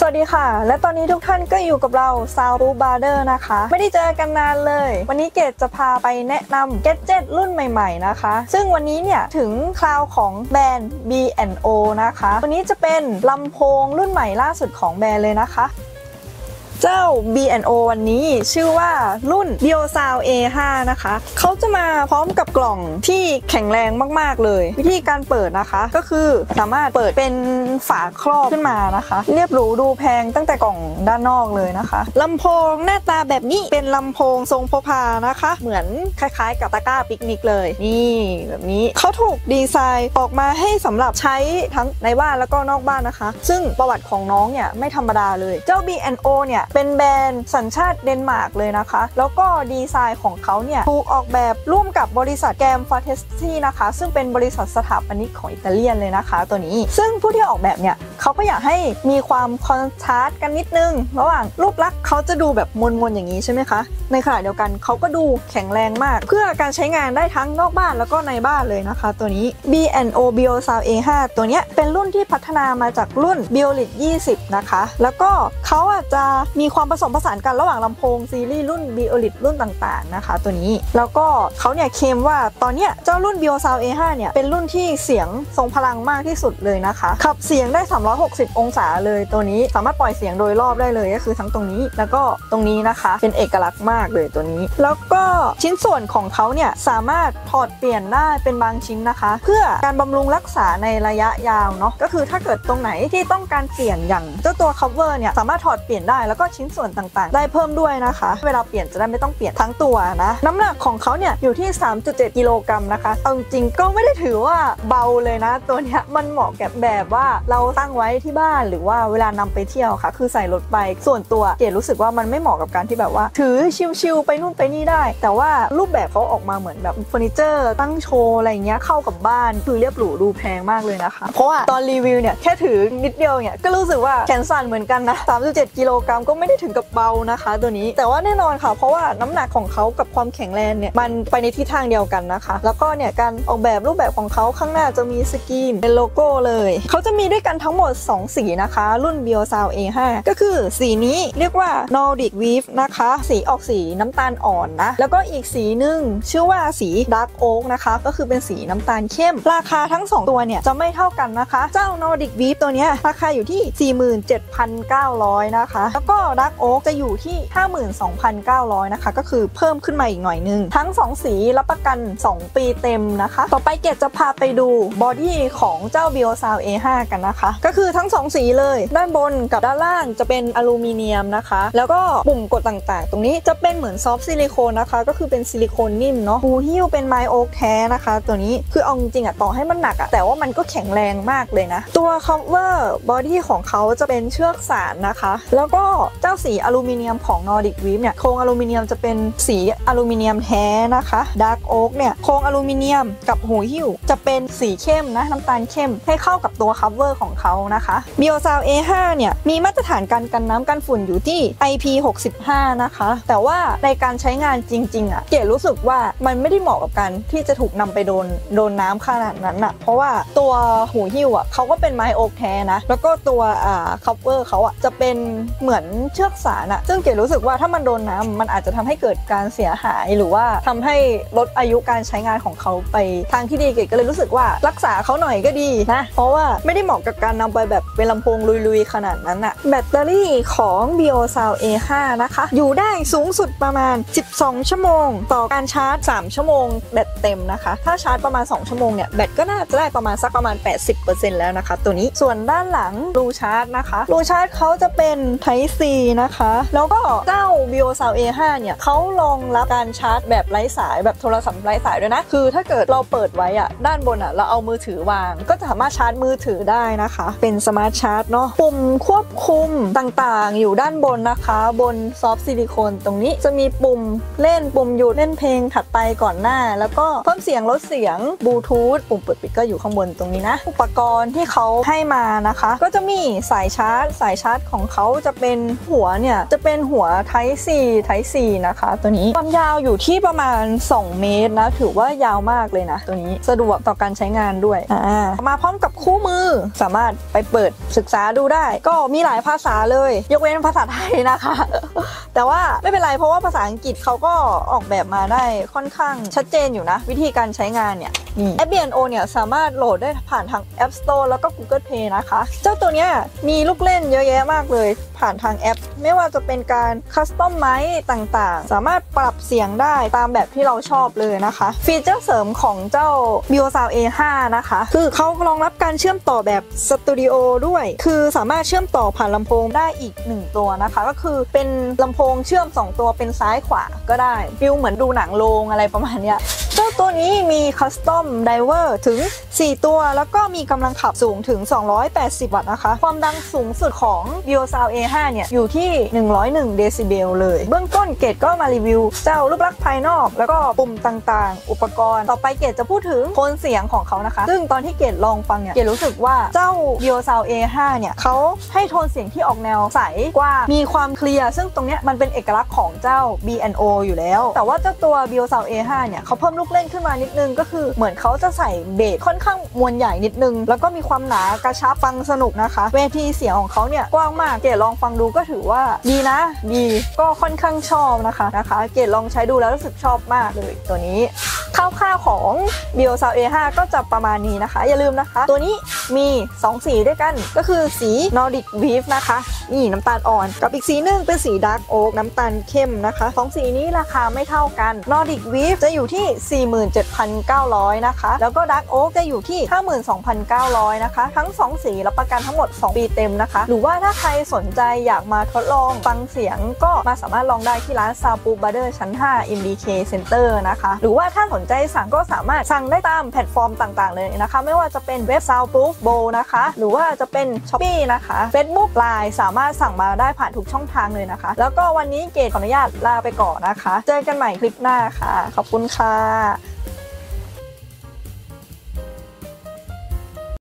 สวัสดีค่ะ และตอนนี้ทุกท่านก็อยู่กับเราซาวรูบาร์เดอร์นะคะ ไม่ได้เจอกันนานเลย วันนี้เกดจะพาไปแนะนำ g a d g e t รุ่นใหม่ ๆนะคะ ซึ่งวันนี้เนี่ย ถึงคราวของแบรนด์ B&O นะคะ วันนี้จะเป็นลำโพงรุ่นใหม่ล่าสุดของแบรนด์เลยนะคะ เจ้า B&O วันนี้ชื่อว่ารุ่น Beosound A5 นะคะ เขาจะมาพร้อมกับกล่องที่แข็งแรงมาก ๆ เลย วิธีการเปิดนะคะ ก็คือสามารถเปิดเป็นฝาครอบขึ้นมานะคะ เรียบหรูดูแพงตั้งแต่กล่องด้านนอกเลยนะคะลำโพงหน้าตาแบบนี้เป็นลำโพงทรงพกพานะคะ เหมือนคล้ายๆ กับตะกร้าปิกนิกเลย นี่แบบนี้เขาถูกดีไซน์ออกมาให้สำหรับใช้ทั้งในบ้านแล้วก็นอกบ้านนะคะ ซึ่งประวัติของน้องเนี่ยไม่ธรรมดาเลยเจ้า B&O เนี่ยเป็นแบรนด์สัญชาติเดนมาร์กเลยนะคะ แล้วก็ดีไซน์ของเขาเนี่ยถูกออกแบบร่วมกับบริษัท GamFratesi นะคะ ซึ่งเป็นบริษัทสถาปนิกของอิตาเลียนเลยนะคะ ตัวนี้ ซึ่งผู้ที่ออกแบบเนี่ยเขาก็อยากให้มีความคอนทราสต์กันนิดนึง ระหว่างรูปลักษณ์เขาจะดูแบบมนๆอย่างนี้ใช่ไหมคะ ในขณะเดียวกันเขาก็ดูแข็งแรงมาก เพื่อการใช้งานได้ทั้งนอกบ้านแล้วก็ในบ้านเลยนะคะ ตัวนี้ B&O Bio Sound A5 ตัวเนี้ยเป็นรุ่นที่พัฒนามาจากรุ่น Biolit 20 นะคะ แล้วก็เขาอาจจะมีความผสมผสานกันระหว่างลำโพงซีรีส์รุ่น Biolit รุ่นต่างๆนะคะ ตัวนี้แล้วก็เขาเนี่ยเคมว่าตอนเนี้ยเจ้ารุ่น Bio Sound A5 เนี่ยเป็นรุ่นที่เสียงทรงพลังมากที่สุดเลยนะคะขับเสียงได้360 องศาเลยตัวนี้สามารถปล่อยเสียงโดยรอบได้เลยก็คือทั้งตรงนี้ แล้วก็ตรงนี้นะคะ เป็นเอกลักษณ์มากเลยตัวนี้ แล้วก็ชิ้นส่วนของเขาเนี่ยสามารถถอดเปลี่ยนได้เป็นบางชิ้นนะคะ เพื่อการบำรุงรักษาในระยะยาวเนาะก็คือถ้าเกิดตรงไหนที่ต้องการเปลี่ยนอย่างเจ้าตัว cover เนี่ยสามารถถอดเปลี่ยนได้แล้วก็ชิ้นส่วนต่างๆ ได้เพิ่มด้วยนะคะ เวลาเปลี่ยนจะได้ไม่ต้องเปลี่ยนทั้งตัวนะน้ำหนักของเขาเนี่ยอยู่ที่ 3.7 กิโลกรัมนะคะเอาจริงก็ไม่ได้ถือว่าเบาเลยนะ ตัวเนี้ยมันเหมาะกับแบบว่าเราตั้งไว้ที่บ้านหรือว่าเวลานำไปเที่ยวค่ะ คือใส่รถไปส่วนตัวเกดรู้สึกว่ามันไม่เหมาะกับการที่แบบว่า ถือชิลๆไปนู่นไปนี่ได้ แต่ว่ารูปแบบเขาออกมาเหมือนแบบเฟอร์นิเจอร์ตั้งโชว์อะไรอย่างเงี้ยเข้ากับบ้านคือเรียบหรูดูแพงมากเลยนะคะ เพราะว่าตอนรีวิวเนี่ยแค่ถือนิดเดียวเนี่ยก็รู้สึกว่าแขนสั่นเหมือนกันนะ3.7กิโลกรัมก็ไม่ได้ถึงกับเบานะคะ ตัวนี้แต่ว่าแน่นอนค่ะ เพราะว่าน้ำหนักของเขากับความแข็งแรงเนี่ยมันไปในทิศทางเดียวกันนะคะ แล้วก็เนี่ยการออกแบบรูปแบบของเขาข้างหน้าจะมีสกรีนเป็นโลโก้เลยเขาจะมีด้วยกันทั้งหมด2 สีนะคะ รุ่น Beosound A5 ก็คือสีนี้เรียกว่า Nordic Weave นะคะ สีออกสีน้ำตาลอ่อนนะ แล้วก็อีกสีหนึ่งชื่อว่าสี Dark Oak นะคะ ก็คือเป็นสีน้ำตาลเข้ม ราคาทั้ง 2 ตัวเนี่ยจะไม่เท่ากันนะคะ เจ้า Nordic Weave ตัวนี้ราคาอยู่ที่ 47,900 นะคะ แล้วก็ Dark Oak จะอยู่ที่ 52,900 นะคะ ก็คือเพิ่มขึ้นมาอีกหน่อยนึง ทั้ง 2 สีรับประกัน 2 ปีเต็มนะคะ ต่อไปเกดจะพาไปดูบอดี้ของเจ้า Bio Sound A5 กันนะคะ ก็คือทั้ง 2 สีเลย ด้านบนกับด้านล่างจะเป็นอลูมิเนียมนะคะ แล้วก็ปุ่มกดต่างๆ ตรงนี้จะเป็นเหมือน soft ซิลิโคนนะคะ ก็คือเป็นซิลิโคนนิ่มเนาะหูหิ้วเป็นไม้โอ๊กแท้นะคะ ตัวนี้คือเอาจริงอะต่อให้มันหนักอะแต่ว่ามันก็แข็งแรงมากเลยนะ ตัว cover body ของเขาจะเป็นเชือกสานนะคะ แล้วก็เจ้าสีอลูมิเนียมของ Nordic w e a v เนี่ยโครงอลูมิเนียมจะเป็นสีอลูมิเนียมแท้นะคะ Dark Oak เนี่ยโครงอลูมิเนียมกับหูหิ้วจะเป็นสีเข้มนะน้ำตาลเข้มให้เข้ากับตัว cover ของเขานะคะ b i o s o u n A5 เนี่ยมีมาตรฐานการกันน้ำกันฝุ่นอยู่ที่ IP65 นะคะ แต่ว่าในการใช้งานจริงๆอะเก๋รู้สึกว่ามันไม่ได้เหมาะกับการที่จะถูกนำไปโดนโดนน้ำขนาดนั้นอะเพราะว่าตัวหูหิ้วอะเขาก็เป็นไม้โอแท้นะแล้วก็ตัวอ่า cover เขาอะจะเป็นเหมือนเชือกสารอะซึ่งเก๋รู้สึกว่าถ้ามันโดนน้ำมันอาจจะทำให้เกิดการเสียหายหรือว่าทำให้ลดอายุการใช้งานของเขาไปทางที่ดีเก๋ก็เลยรู้สึกว่ารักษาเขาหน่อยก็ดีนะเพราะว่าไม่ได้เหมาะกับการนำไปไปแบบเป็นลำโพงลุยๆ ขนาดนั้นอะแบตเตอรี่ของ Beosound A5 นะคะ อยู่ได้สูงสุดประมาณ 12 ชั่วโมง ต่อการชาร์จ 3 ชั่วโมงแบตเต็มนะคะ ถ้าชาร์จประมาณ 2 ชั่วโมงเนี่ย แบตก็น่าจะได้ประมาณสักประมาณ 80%แล้วนะคะ ตัวนี้ส่วนด้านหลังรูชาร์จนะคะรูชาร์จเขาจะเป็น Type C นะคะ แล้วก็เจ้า Beosound A5 เนี่ยเขารองรับการชาร์จแบบไร้สายแบบโทรศัพท์ไร้สายด้วยนะ คือถ้าเกิดเราเปิดไว้อะด้านบนอะเราเอามือถือวาง ก็จะสามารถชาร์จมือถือได้นะคะเป็น smart charge เนาะปุ่มควบคุมต่างๆ อยู่ด้านบนนะคะ บนซอฟต์ซิลิโคนตรงนี้จะมีปุ่มเล่นปุ่มหยุดเล่นเพลงถัดไปก่อนหน้า แล้วก็เพิ่มเสียงลดเสียงบลูทูธปุ่มเปิดปิดก็อยู่ข้างบนตรงนี้นะ อุปกรณ์ที่เขาให้มานะคะ ก็จะมีสายชาร์จ สายชาร์จของเขาจะเป็นหัวเนี่ยจะเป็นหัว Type C Type C นะคะ ตัวนี้ความยาวอยู่ที่ประมาณ 2 เมตรนะ ถือว่ายาวมากเลยนะ ตัวนี้สะดวกต่อการใช้งานด้วยอ่ามาพร้อมกับคู่มือสามารถไปเปิดศึกษาดูได้ ก็มีหลายภาษาเลย ยกเว้นภาษาไทยนะคะ แต่ว่าไม่เป็นไรเพราะว่าภาษาอังกฤษเขาก็ออกแบบมาได้ค่อนข้างชัดเจนอยู่นะ วิธีการใช้งานเนี่ยนี่แอป B&O เนี่ยสามารถโหลดได้ผ่านทาง App Store แล้วก็ Google Play นะคะ เจ้าตัวเนี้ยมีลูกเล่นเยอะแยะมากเลย ผ่านทางแอป ไม่ว่าจะเป็นการคัสตอมไมซ์ต่างๆ สามารถปรับเสียงได้ตามแบบที่เราชอบเลยนะคะ ฟีเจอร์เสริมของเจ้า b i o s o u n d A5 นะคะ คือเขารองรับการเชื่อมต่อแบบสเตอริโอด้วย คือสามารถเชื่อมต่อผ่านลำโพงได้อีก 1 ตัวนะคะ ก็คือเป็นลำโพงเชื่อม 2 ตัวเป็นซ้ายขวาก็ได้ feel เหมือนดูหนังโรงอะไรประมาณเนี้ย ตัวนี้มี custom driver ถึง 4 ตัว แล้วก็มีกำลังขับสูงถึง 280 วัตต์นะคะ ความดังสูงสุดของ b i o s o u n A5 เนี่ย อยู่ที่ 101 เดซิเบลเลย เบื้องต้นเกดก็มารีวิว เจ้ารูปลักษณ์ภายนอก แล้วก็ปุ่มต่างๆ อุปกรณ์ ต่อไปเกตจะพูดถึงโทนเสียงของเขานะคะ ซึ่งตอนที่เกตลองฟังเนี่ย เกตรู้สึกว่าเจ้า b i o s o u n A5 เนี่ยเขาให้โทนเสียงที่ออกแนวใสกว่ามีความเคลียร์ ซึ่งตรงเนี้ยมันเป็นเอกลักษณ์ของเจ้า B&O อยู่แล้ว แต่ว่าเจ้าตัว b i o s o u n A5 เนี่ยเขาเพิ่มลูกเล่นขึ้นมานิดนึงก็คือเหมือนเขาจะใส่เบสค่อนข้างมวลใหญ่นิดนึง แล้วก็มีความหนากระชับฟังสนุกนะคะ เวทีเสียงของเขาเนี่ยกว้างมากเกดลองฟังดูก็ถือว่าดีนะ ดีก็ค่อนข้างชอบนะคะนะคะ เกดลองใช้ดูแล้วรู้สึกชอบมากเลยตัวนี้คร่าวๆของ b i o s o u A5 ก็จะประมาณนี้นะคะ อย่าลืมนะคะ ตัวนี้มี 2 สีด้วยกันก็คือสี Nordic Weave นะคะ นี่น้ำตาลอ่อน กับอีกสีหนึ่งเป็นสี Dark Oak น้ำตาลเข้มนะคะสองสีนี้ราคาไม่เท่ากัน Nordic Weave จะอยู่ที่47,900 นะคะ แล้วก็ Dark Oak จะอยู่ที่ 52,900 นะคะ ทั้ง 2 สีรับประกันทั้งหมด 2 ปีเต็มนะคะ หรือว่าถ้าใครสนใจอยากมาทดลองฟังเสียงก็มาสามารถลองได้ที่ร้าน Sound Proof Brother ชั้น 5 MBK Center นะคะ หรือว่าถ้าสนใจสั่งก็สามารถสั่งได้ตามแพลตฟอร์มต่างๆ เลยนะคะ ไม่ว่าจะเป็นเว็บ Soundproof Bo นะคะ หรือว่าจะเป็น Shopee นะคะ Facebook Line สามารถสั่งมาได้ผ่านทุกช่องทางเลยนะคะ แล้วก็วันนี้เกดขออนุญาตลาไปก่อนนะคะ เจอกันใหม่คลิปหน้าค่ะ ขอบคุณค่ะ